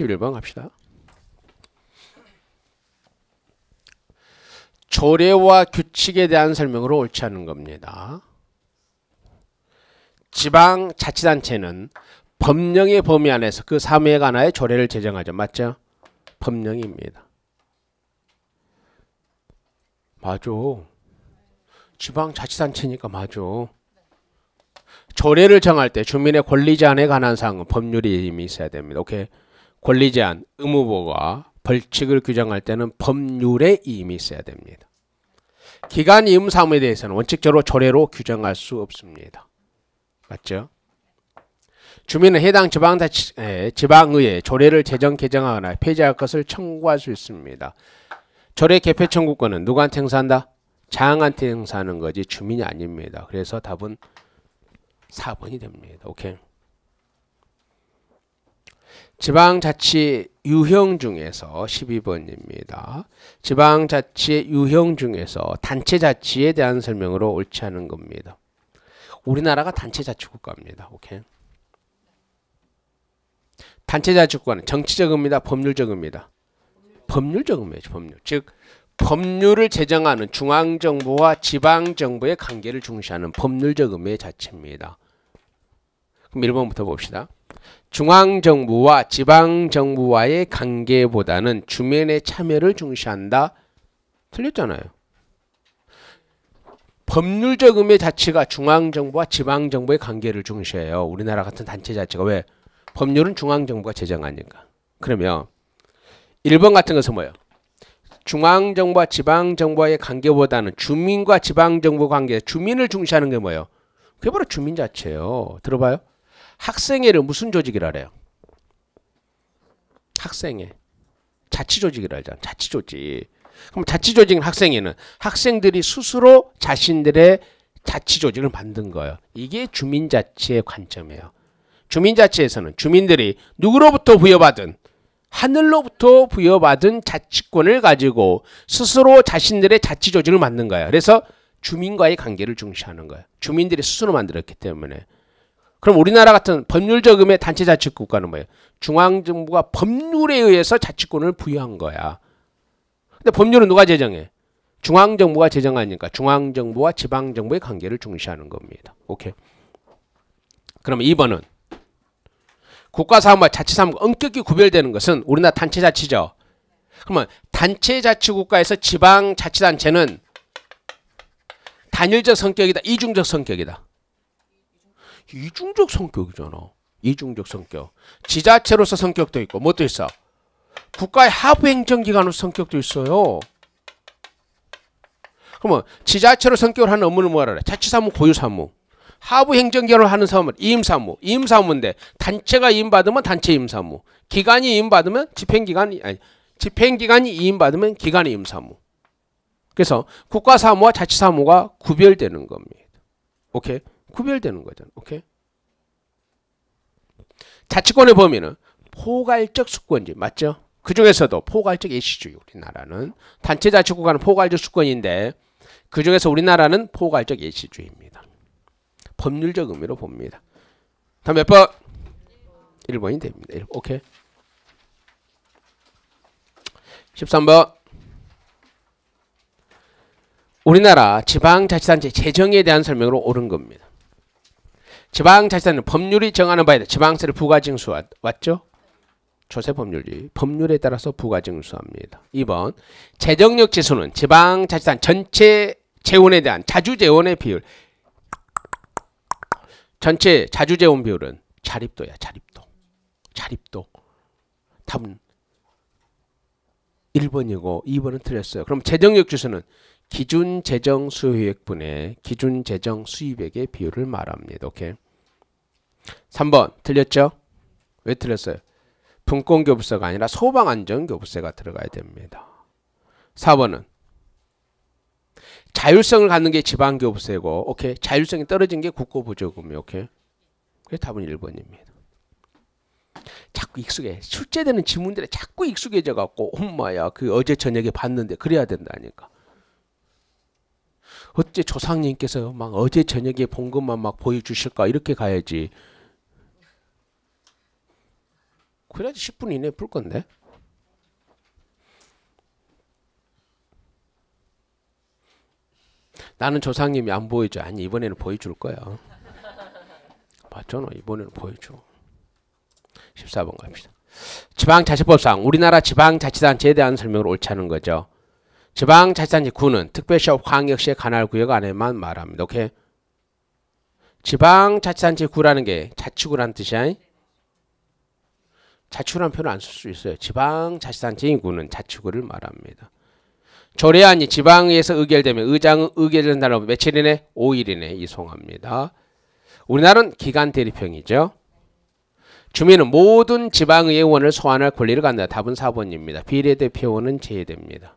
11번 갑시다. 조례와 규칙에 대한 설명으로 옳지 않은 겁니다. 지방자치단체는 법령의 범위 안에서 그 사무에 관하여 조례를 제정하죠. 맞죠? 법령입니다. 맞아. 지방자치단체니까 맞아. 조례를 정할 때 주민의 권리 제한에 관한 사항은 법률이 이미 있어야 됩니다. 오케이. 권리 제한, 의무보호와 벌칙을 규정할 때는 법률에 이미 있어야 됩니다. 기간 이음 사무에 대해서는 원칙적으로 조례로 규정할 수 없습니다. 맞죠? 주민은 해당 지방자치, 에, 지방의회 조례를 제정 개정하거나 폐지할 것을 청구할 수 있습니다. 조례 개표 청구권은 누구한테 행사한다? 장한테 행사하는 거지 주민이 아닙니다. 그래서 답은 4번이 됩니다. 오케이. 지방자치 유형 중에서 12번입니다. 지방자치 유형 중에서 단체자치에 대한 설명으로 옳지 않은 겁니다. 우리나라가 단체자치국가입니다. 오케이. 단체자치국가는 정치적 의미다, 법률적 의미다. 법률적 의미죠, 법률. 즉 법률을 제정하는 중앙정부와 지방정부의 관계를 중시하는 법률적 의미의 자체입니다. 그럼 1번부터 봅시다. 중앙정부와 지방정부와의 관계보다는 주민의 참여를 중시한다. 틀렸잖아요. 법률적 의미의 자체가 중앙정부와 지방정부의 관계를 중시해요. 우리나라 같은 단체 자체가 왜? 법률은 중앙정부가 제정하니까. 그러면 1번 같은 것은 뭐예요? 중앙정부와 지방정부와의 관계보다는 주민과 지방정부 관계, 주민을 중시하는 게 뭐예요? 그게 바로 주민 자체예요. 들어봐요. 학생회를 무슨 조직이라 그래요? 학생회. 자치조직이라 하잖아. 자치조직. 그럼 자치조직은 학생회는 학생들이 스스로 자신들의 자치조직을 만든 거예요. 이게 주민자치의 관점이에요. 주민자치에서는 주민들이 누구로부터 부여받은 하늘로부터 부여받은 자치권을 가지고 스스로 자신들의 자치조직을 만든 거예요. 그래서 주민과의 관계를 중시하는 거예요. 주민들이 스스로 만들었기 때문에. 그럼 우리나라 같은 법률적 의미의 단체 자치 국가는 뭐예요? 중앙정부가 법률에 의해서 자치권을 부여한 거야. 근데 법률은 누가 제정해? 중앙정부가 제정하니까 중앙정부와 지방정부의 관계를 중시하는 겁니다. 오케이. 그럼 2번은 국가사업과 자치사업과 엄격히 구별되는 것은 우리나라 단체자치죠. 그러면 단체자치국가에서 지방자치단체는 단일적 성격이다, 이중적 성격이다. 이중적 성격이잖아. 이중적 성격. 지자체로서 성격도 있고 뭐도 있어? 국가의 하부행정기관으로 성격도 있어요. 그러면 지자체로 성격을 하는 업무는 뭐라 그래? 자치사무, 고유사무. 하부행정기관을 하는 사무는 임사무, 임사무인데 단체가 임받으면 단체 임사무, 기관이 임받으면 집행기관이 아니 집행기관이 임받으면 기관의 임사무. 그래서 국가사무와 자치사무가 구별되는 겁니다. 오케이? 구별되는 거잖아. 오케이? 자치권의 범위는 포괄적 수권지 맞죠? 그 중에서도 포괄적 예시주의 우리나라는 단체 자치국가는 포괄적 수권인데 그 중에서 우리나라는 포괄적 예시주의입니다. 법률적 의미로 봅니다. 다음 몇 번? 1번이 됩니다. 1번. 오케이. 13번. 우리나라 지방자치단체 재정에 대한 설명으로 옳은 겁니다. 지방자치단체는 법률이 정하는 바에 지방세를 부과징수 왔죠? 조세 법률이 법률에 따라서 부과징수합니다. 2번 재정력 지수는 지방자치단 전체 재원에 대한 자주재원의 비율 전체 자주재원 비율은 자립도야 자립도 자립도 답은 1번이고 2번은 틀렸어요. 그럼 재정력 지수는 기준 재정 수익분의 기준 재정 수입액의 비율을 말합니다. 오케이. 3번 틀렸죠? 왜 틀렸어요? 분권교부세가 아니라 소방안전교부세가 들어가야 됩니다. 4번은 자율성을 갖는 게 지방교부세고 오케이. 자율성이 떨어진 게 국고보조금이 오케이. 그게 답은 1번입니다. 자꾸 익숙해. 출제되는 지문들에 자꾸 익숙해져 갖고 엄마야 그 어제 저녁에 봤는데 그래야 된다니까. 어째 조상님께서 막 어제 저녁에 본 것만 막 보여주실까 이렇게 가야지. 그래야지 10분 이내에 풀 건데. 나는 조상님이 안 보여줘. 아니 이번에는 보여줄 거야. 맞잖아. 이번에는 보여줘. 14번 갑시다. 지방자치법상 우리나라 지방자치단체에 대한 설명을 옳지 않은 거죠. 지방자치단체 구는 특별시와 광역시의 관할 구역 안에만 말합니다. 오케이? 지방자치단체 구라는 게 자치구라는 뜻이야. 자치구라는 표현을 안 쓸 수 있어요. 지방자치단체인 구는 자치구를 말합니다. 조례안이 지방에서 의결되면 의장은 의결된 날로 며칠이네? 5일이네 이송합니다. 우리나라는 기간 대립형이죠. 주민은 모든 지방의원을 소환할 권리를 갖는다. 답은 4번입니다. 비례대표원은 제외됩니다.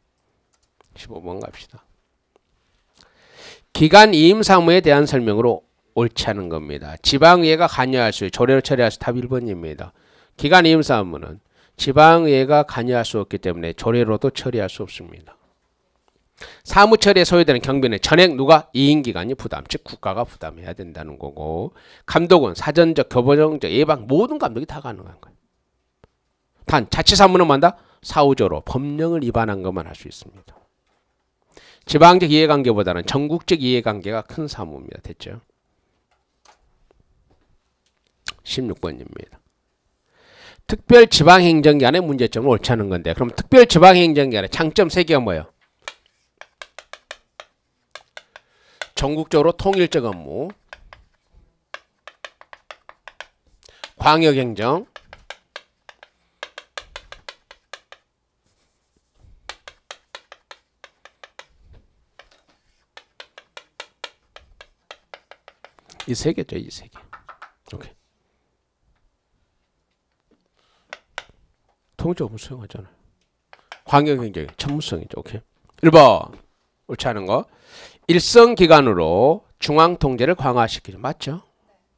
15번 갑시다. 기간 이임 사무에 대한 설명으로 옳지 않은 겁니다. 지방의회가 관여할 수, 조례를 처리할 수, 답 1번입니다. 기간 이임 사무는 지방의회가 관여할 수 없기 때문에 조례로도 처리할 수 없습니다. 사무 처리에 소요되는 경비는 전액 누가 이인기관이 부담, 즉 국가가 부담해야 된다는 거고 감독은 사전적, 교보정적, 예방 모든 감독이 다 가능한 거예요. 단 자치 사무는 뭐다 사후적으로 법령을 위반한 것만 할 수 있습니다. 지방적 이해관계보다는 전국적 이해관계가 큰 사무입니다. 됐죠? 16번입니다. 특별 지방행정기관의 문제점은 옳지 않은 건데 그럼 특별 지방행정기관의 장점 3개가 뭐예요? 전국적으로 통일적 업무, 광역행정, 이 세 개죠, 이 세 개. 오케이. 통일적 업무 수행하잖아요. 광역행정 전무성이죠. 오케이. 1번 옳지 않은 거. 일정 기간으로 중앙 통제를 강화시키죠. 맞죠?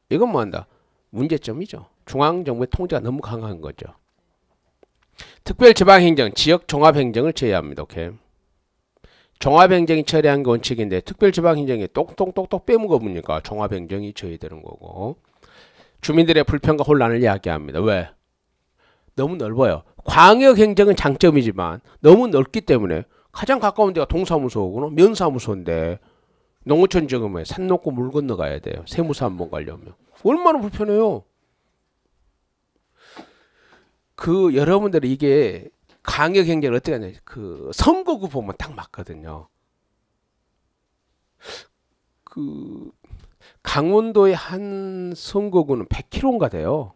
이건 뭐한다? 문제점이죠. 중앙 정부의 통제가 너무 강한 거죠. 특별 지방 행정, 지역 종합 행정을 제외합니다. 오케이. 종합 행정이 처리한 게 원칙인데 특별 지방 행정이 똑똑똑똑 빼먹어 보니까 종합 행정이 제외되는 거고. 주민들의 불편과 혼란을 이야기합니다. 왜? 너무 넓어요. 광역 행정은 장점이지만 너무 넓기 때문에 가장 가까운 데가 동사무소구나 면사무소인데 농어촌 지금에 산 넘고 물 건너가야 돼요. 세무사 한번 가려면 얼마나 불편해요. 그 여러분들이 이게 강역 행정을 어떻게 하냐 그 선거구 보면 딱 맞거든요. 그 강원도의 한 선거구는 100km인가 돼요.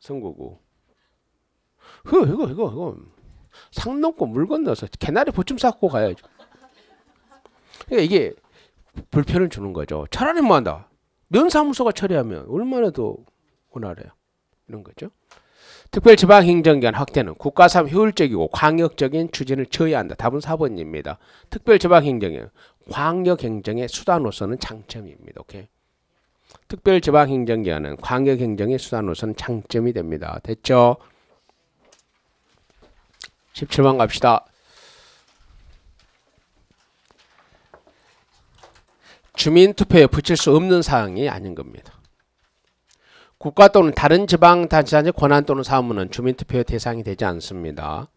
선거구. 이거 이거 이거 이거 상 넘고 물 건너서 개나리 보충 쌓고 가야죠. 그러니까 이게 불편을 주는 거죠. 차라리 뭐 한다. 면사무소가 처리하면 얼마나 더 원활해요. 이런 거죠. 특별지방행정기관 확대는 국가상 효율적이고 광역적인 추진을 처해야 한다. 답은 4번입니다. 특별지방행정은 광역행정의 수단으로서는 장점입니다. 오케이. 특별지방행정기관은 광역행정의 수단으로서는 장점이 됩니다. 됐죠? 17번 갑시다. 주민투표에 붙일 수 없는 사항이 아닌 겁니다. 국가 또는 다른 지방자치단체 권한 또는 사무는 주민투표의 대상이 되지 않습니다.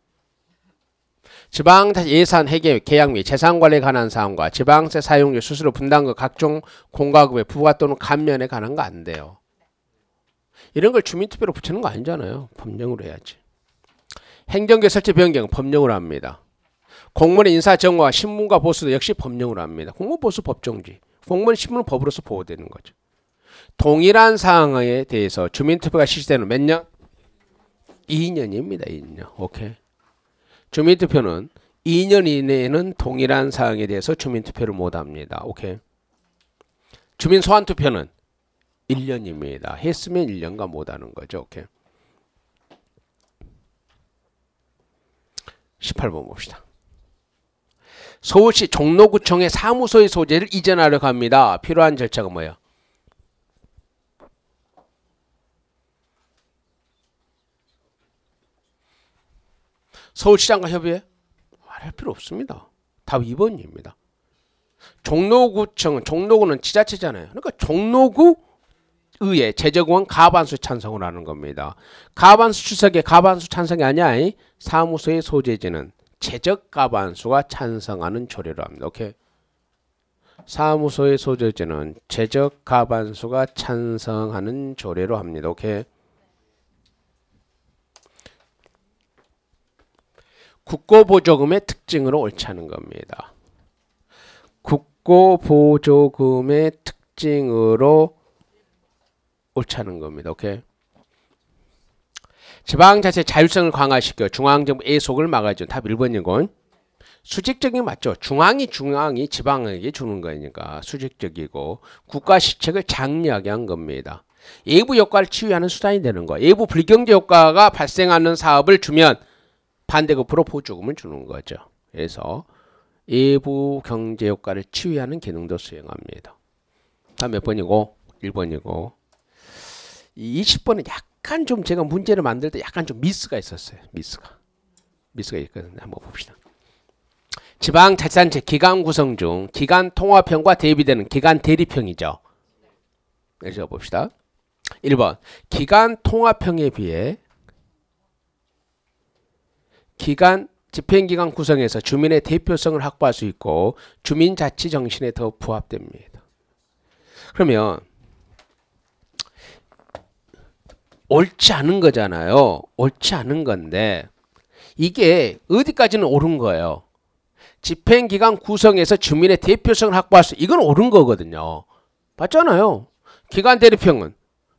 지방자치 예산 회계 계약 및 재산 관리에 관한 사항과 지방세 사용료 수수료 분담금 각종 공과금의 부과 또는 감면에 관한 거 안 돼요. 이런 걸 주민투표로 붙이는 거 아니잖아요. 법령으로 해야지. 행정계 설치 변경 법령으로 합니다. 공무원의 인사 정과 신문과 보수도 역시 법령으로 합니다. 공무원 보수 법정지. 공무원 신문 법으로서 보호되는 거죠. 동일한 사항에 대해서 주민투표가 실시되는 몇 년? 2년입니다. 2년. 오케이. 주민투표는 2년 이내에는 동일한 사항에 대해서 주민투표를 못합니다. 오케이. 주민 소환투표는 1년입니다. 했으면 1년간 못하는 거죠. 오케이. 18번 봅시다. 서울시 종로구청의 사무소의 소재를 이전하려고 합니다. 필요한 절차가 뭐예요? 서울시장과 협의해? 말할 필요 없습니다. 답 2번입니다. 종로구청은 종로구는 지자체잖아요. 그러니까 종로구 의회 제적원 가반수 찬성을 하는 겁니다. 가반수 추석의 가반수 찬성이 아니야. 이? 사무소의 소재지는 제적 가반수가 찬성하는 조례로 합니다. 오케이. 사무소의 소재지는 제적 가반수가 찬성하는 조례로 합니다. 오케이. 국고보조금의 특징으로 않은 겁니다. 국고보조금의 특징으로 않은 겁니다. 오케이. 지방자치 자율성을 강화시켜 중앙정부 애속을 막아준 답 1번이고 수직적인 맞죠. 중앙이 중앙이 지방에게 주는 거니까 수직적이고 국가 시책을 장려하게 한 겁니다. 예부 효과를 치유하는 수단이 되는 거. 예부 불경제 효과가 발생하는 사업을 주면 반대급부로 보조금을 주는 거죠. 그래서 예부 경제 효과를 치유하는 기능도 수행합니다. 다음 몇 번이고? 1번이고. 이 20번은 약간 좀 제가 문제를 만들 때 약간 좀 미스가 있었어요. 미스가. 미스가 있거든요. 한번 봅시다. 지방자치단체 기관 구성 중 기관 통합형과 대비되는 기관 대립형이죠. 그래서 봅시다. 1번 기관 통합형에 비해 기관 집행기관 구성에서 주민의 대표성을 확보할 수 있고 주민 자치 정신에 더 부합됩니다. 그러면 옳지 않은 거잖아요. 옳지 않은 건데 이게 어디까지는 옳은 거예요. 집행기관 구성에서 주민의 대표성을 확보할 수 이건 옳은 거거든요. 맞잖아요. 기관 대립형은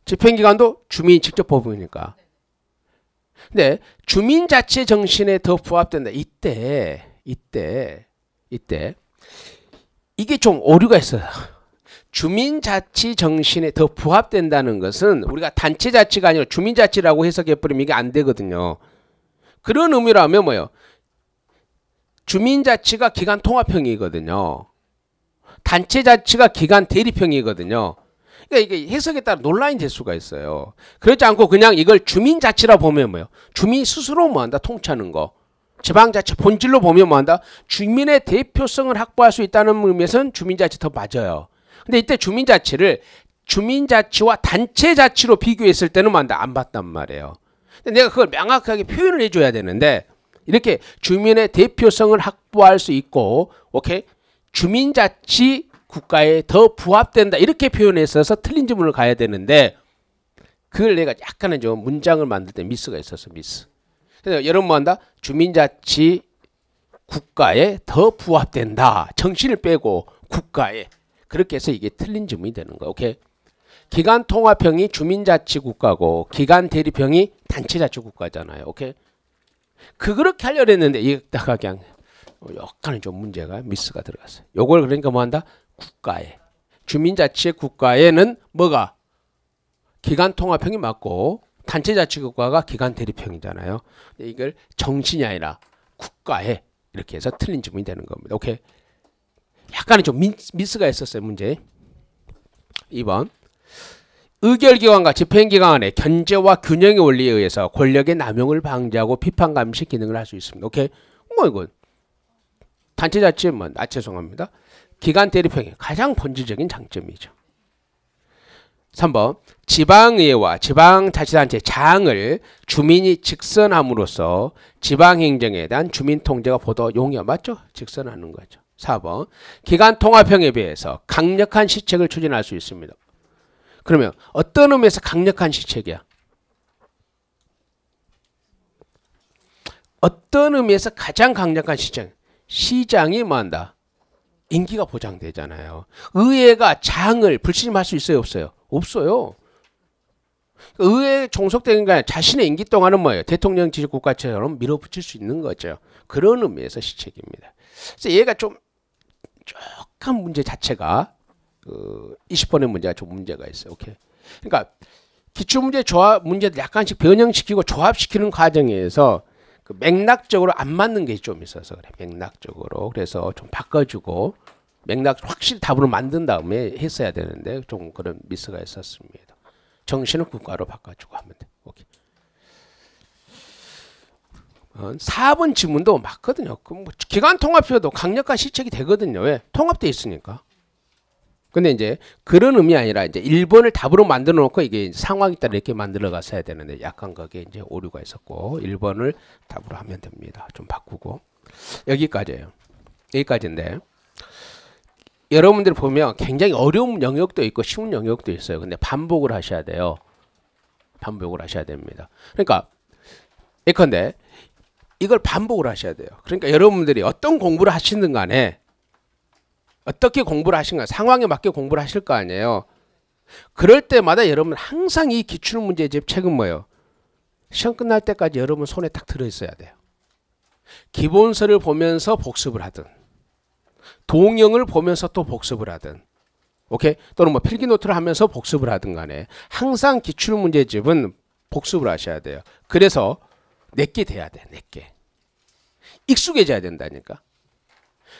집행기관도 주민이 직접 뽑으니까. 근데 주민 자치 정신에 더 부합된다. 이때 이때 이때 이게 좀 오류가 있어요. 주민자치 정신에 더 부합된다는 것은 우리가 단체자치가 아니라 주민자치라고 해석해버리면 이게 안 되거든요. 그런 의미라면 뭐예요? 주민자치가 기관 통합형이거든요. 단체자치가 기관 대립형이거든요. 그러니까 이게 해석에 따라 논란이 될 수가 있어요. 그렇지 않고 그냥 이걸 주민자치라 보면 뭐예요? 주민 스스로 뭐한다? 통치하는 거. 지방자치 본질로 보면 뭐한다? 주민의 대표성을 확보할 수 있다는 의미에서는 주민자치 더 맞아요. 근데 이때 주민자치를 주민자치와 단체자치로 비교했을 때는 뭐한다? 안 봤단 말이에요. 근데 내가 그걸 명확하게 표현을 해줘야 되는데 이렇게 주민의 대표성을 확보할 수 있고 오케이 주민자치 국가에 더 부합된다 이렇게 표현했어서 틀린 지문을 가야 되는데 그걸 내가 약간은 좀 문장을 만들 때 미스가 있었어 미스. 그래서 여러분 뭐 한다 주민자치 국가에 더 부합된다 정신을 빼고 국가에 그렇게 해서 이게 틀린 지문이 되는 거야. 오케이. 기간 통합형이 주민자치 국가고 기간 대립형이 단체자치 국가잖아요. 오케이. 그 그렇게 하려고 했는데 이다가 그냥 약간은 좀 문제가 미스가 들어갔어요. 요걸 그러니까 뭐 한다? 국가에 주민자치의 국가에는 뭐가 기간 통합형이 맞고 단체자치 국가가 기간 대립형이잖아요. 이걸 정신이 아니라 국가에 이렇게 해서 틀린 지문이 되는 겁니다. 오케이. 약간의 좀 미스가 있었어요. 문제. 2번. 의결기관과 집행기관의 견제와 균형의 원리에 의해서 권력의 남용을 방지하고 비판 감시 기능을 할 수 있습니다. 오케이. 뭐 이건 단체자치의 뭐, 아 죄송합니다. 기관 대립형의 가장 본질적인 장점이죠. 3번 지방의회와 지방자치단체 장을 주민이 직선함으로써 지방행정에 대한 주민통제가 보다 용이하 맞죠? 직선하는 거죠. 4번 기관 통합형에 비해서 강력한 시책을 추진할 수 있습니다. 그러면 어떤 의미에서 강력한 시책이야? 어떤 의미에서 가장 강력한 시책? 시장이 뭐한다? 인기가 보장되잖아요. 의회가 장을 불신임할 수 있어요, 없어요? 없어요. 의회 종속되는 게 자신의 임기 동안은 뭐예요? 대통령 지지 국가처럼 밀어붙일 수 있는 거죠. 그런 의미에서 시책입니다. 그래서 얘가 좀 조금 문제 자체가 그 20번의 문제가 좀 문제가 있어요. 오케이. 그러니까 기출 문제 조합 문제를 약간씩 변형시키고 조합시키는 과정에서 그 맥락적으로 안 맞는 게 좀 있어서 그래. 맥락적으로. 그래서 좀 바꿔주고 맥락 확실히 답으로 만든 다음에 했어야 되는데 좀 그런 미스가 있었습니다. 정신을 국가로 바꿔주고 하면 돼. 오케이. 4번 어, 지문도 맞거든요. 그 뭐 기관 통합표도 강력한 시책이 되거든요. 왜? 통합돼 있으니까. 근데 이제 그런 의미 아니라 이제 1번을 답으로 만들어 놓고 이게 상황에 따라 이렇게 만들어 갔어야 되는데 약간 거기에 이제 오류가 있었고 1번을 답으로 하면 됩니다. 좀 바꾸고 여기까지예요. 여기까지인데 여러분들 보면 굉장히 어려운 영역도 있고 쉬운 영역도 있어요. 근데 반복을 하셔야 돼요. 반복을 하셔야 됩니다. 그러니까 예컨대 이걸 반복을 하셔야 돼요. 그러니까 여러분들이 어떤 공부를 하시든 간에 어떻게 공부를 하신가 상황에 맞게 공부를 하실 거 아니에요. 그럴 때마다 여러분 항상 이 기출 문제집 책은 뭐예요? 시험 끝날 때까지 여러분 손에 딱 들어 있어야 돼요. 기본서를 보면서 복습을 하든 동영을 보면서 또 복습을 하든 오케이 또는 뭐 필기 노트를 하면서 복습을 하든 간에 항상 기출 문제집은 복습을 하셔야 돼요. 그래서 내게 돼야 돼. 내게 익숙해져야 된다니까.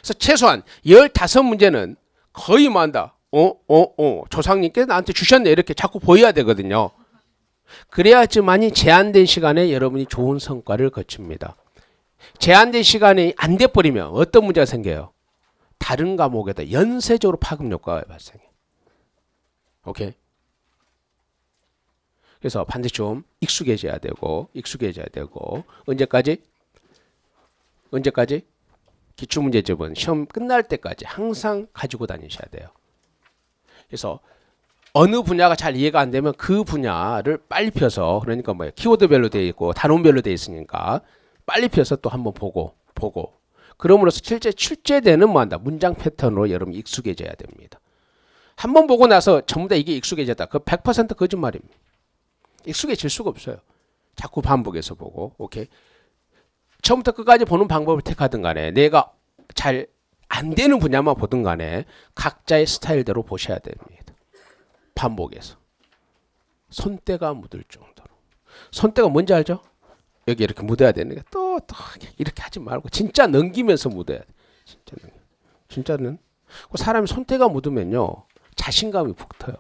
그래서 최소한 15문제는 거의 만다. 어, 어, 어. 조상님께 나한테 주셨네. 이렇게 자꾸 보여야 되거든요. 그래야지만이 제한된 시간에 여러분이 좋은 성과를 거칩니다. 제한된 시간이 안 돼버리면 어떤 문제가 생겨요? 다른 과목에다 연쇄적으로 파급 효과가 발생해. 오케이? 그래서 반드시 좀 익숙해져야 되고, 익숙해져야 되고, 언제까지? 언제까지? 기출문제집은 시험 끝날 때까지 항상 가지고 다니셔야 돼요. 그래서 어느 분야가 잘 이해가 안 되면 그 분야를 빨리 펴서 그러니까 뭐예요 키워드별로 되어 있고 단원별로 되어 있으니까 빨리 펴서 또 한번 보고 보고 그럼으로써 실제 출제되는 뭐한다 문장 패턴으로 여러분 익숙해져야 됩니다. 한 번 보고 나서 전부 다 이게 익숙해졌다. 그 100% 거짓말입니다. 익숙해질 수가 없어요. 자꾸 반복해서 보고 오케이 처음부터 끝까지 보는 방법을 택하든 간에 내가 잘 안 되는 분야만 보든 간에 각자의 스타일대로 보셔야 됩니다. 반복해서. 손때가 묻을 정도로. 손때가 뭔지 알죠? 여기 이렇게 묻어야 되는 게 또, 또 이렇게 하지 말고 진짜 넘기면서 묻어야 돼. 진짜 넘 진짜는. 그 사람이 손때가 묻으면요. 자신감이 붙어요.